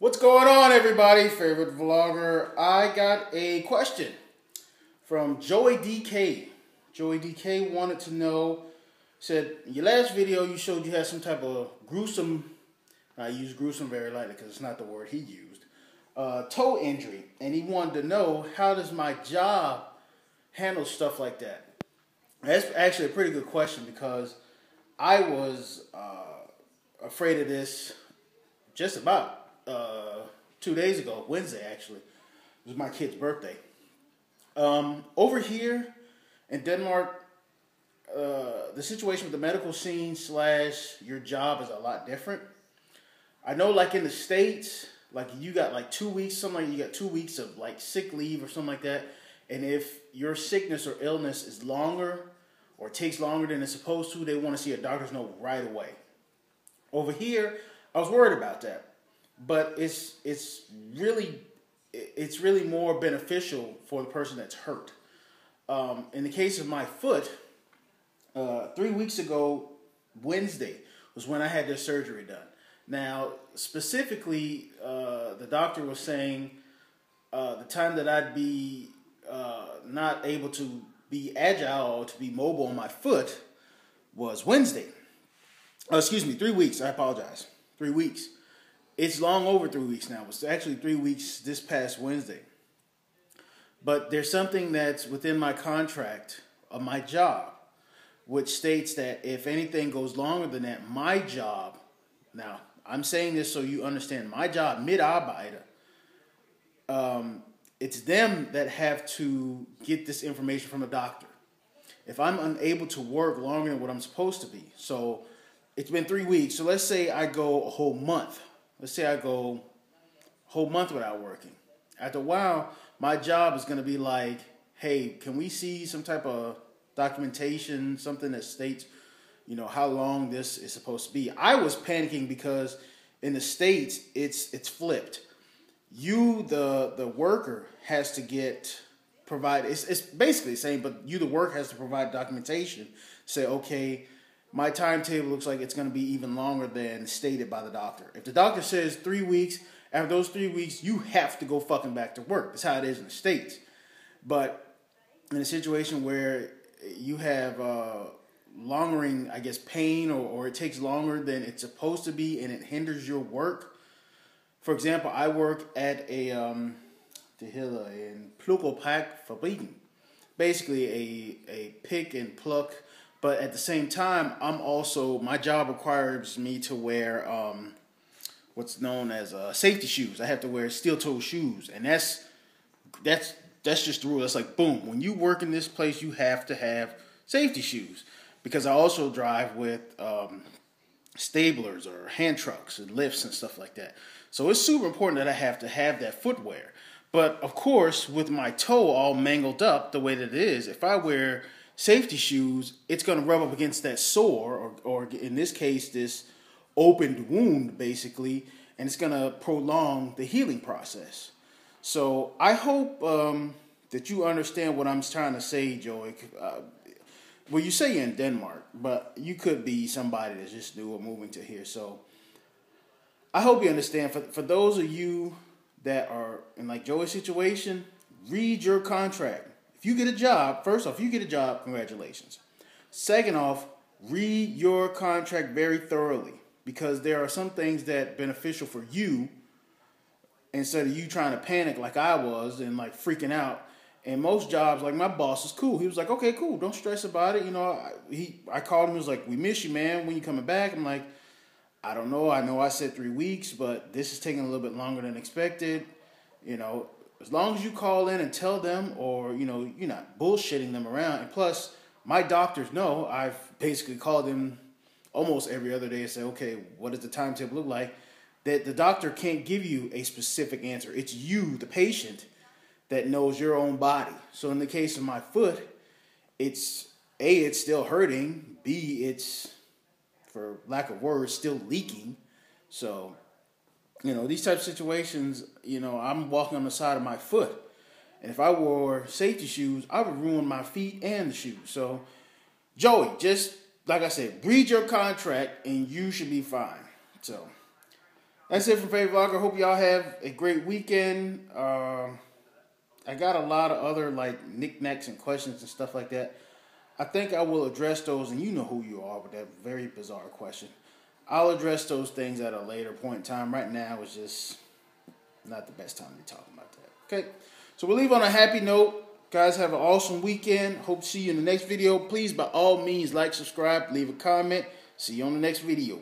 What's going on, everybody? Favorite vlogger. I got a question from Joey DK. Joey DK wanted to know, said, in your last video you showed you had some type of gruesome, I use gruesome very lightly because it's not the word he used, uh, toe injury. And he wanted to know, how does my job handle stuff like that? That's actually a pretty good question because I was uh, afraid of this just about uh, two days ago, Wednesday actually. It was my kid's birthday. Um, over here in Denmark, uh, the situation with the medical scene slash your job is a lot different. I know, like in the states, like you got like two weeks, something like you got two weeks of like sick leave or something like that. And if your sickness or illness is longer or takes longer than it's supposed to, they want to see a doctor's note right away. Over here, I was worried about that but it's it's really it's really more beneficial for the person that's hurt. Um, in the case of my foot, uh, three weeks ago, Wednesday was when I had this surgery done. Now, specifically, uh, the doctor was saying uh, the time that I'd be uh, not able to be agile or to be mobile on my foot was Wednesday. Oh, excuse me, three weeks. I apologize. Three weeks. It's long over three weeks now. It's actually three weeks this past Wednesday. But there's something that's within my contract of my job, which states that if anything goes longer than that, my job, now I'm saying this so you understand, my job, Mitarbeiter, um, it's them that have to get this information from a doctor. If I'm unable to work longer than what I'm supposed to be, so it's been three weeks. So let's say I go a whole month let's say I go whole month without working. After a while, my job is going to be like, hey, can we see some type of documentation, something that states, you know, how long this is supposed to be? I was panicking because in the states, it's it's flipped. You, the the worker, has to get provide. It's it's basically the same, but you, the work, has to provide documentation. Say, okay, my timetable looks like it's going to be even longer than stated by the doctor. If the doctor says three weeks, after those three weeks, you have to go fucking back to work. That's how it is in the States. But in a situation where you have uh, longering, I guess, pain or, or it takes longer than it's supposed to be and it hinders your work. For example, I work at a um, det hedder en pluk og fabrikken. Basically a, a pick and pluck but at the same time, I'm also my job requires me to wear um, what's known as uh, safety shoes. I have to wear steel toe shoes, and that's that's that's just the rule. That's like boom. When you work in this place, you have to have safety shoes because I also drive with um, stablers or hand trucks and lifts and stuff like that. So it's super important that I have to have that footwear. But of course, with my toe all mangled up the way that it is, if I wear safety shoes, it's going to rub up against that sore, or, or in this case, this opened wound, basically, and it's going to prolong the healing process. So I hope um, that you understand what I'm trying to say, Joey. Uh, well, you say you're in Denmark, but you could be somebody that's just new or moving to here. So I hope you understand. For, for those of you that are in like Joey's situation, read your contract if you get a job, first off, you get a job, congratulations. Second off, read your contract very thoroughly because there are some things that beneficial for you instead of you trying to panic like I was and like freaking out. And most jobs, like my boss is cool. He was like, "Okay, cool. Don't stress about it." You know, I, he I called him. He was like, "We miss you, man. When you coming back?" I'm like, "I don't know. I know I said three weeks, but this is taking a little bit longer than expected. You know, as long as you call in and tell them, or you know, you're not bullshitting them around. And plus, my doctors know I've basically called them almost every other day and say, okay, what does the timetable look like? That the doctor can't give you a specific answer. It's you, the patient, that knows your own body. So in the case of my foot, it's a it's still hurting. B it's for lack of words still leaking. So you know, these type of situations, you know, I'm walking on the side of my foot. And if I wore safety shoes, I would ruin my feet and the shoes. So, Joey, just like I said, read your contract and you should be fine. So, That's it from Favorite Vlogger. Hope y'all have a great weekend. Uh, I got a lot of other like knickknacks and questions and stuff like that. I think I will address those, and you know who you are with that very bizarre question. I'll address those things at a later point in time. Right now, it's just not the best time to be talking about that. Okay, so we'll leave on a happy note. Guys, have an awesome weekend. Hope to see you in the next video. Please, by all means, like, subscribe, leave a comment. See you on the next video.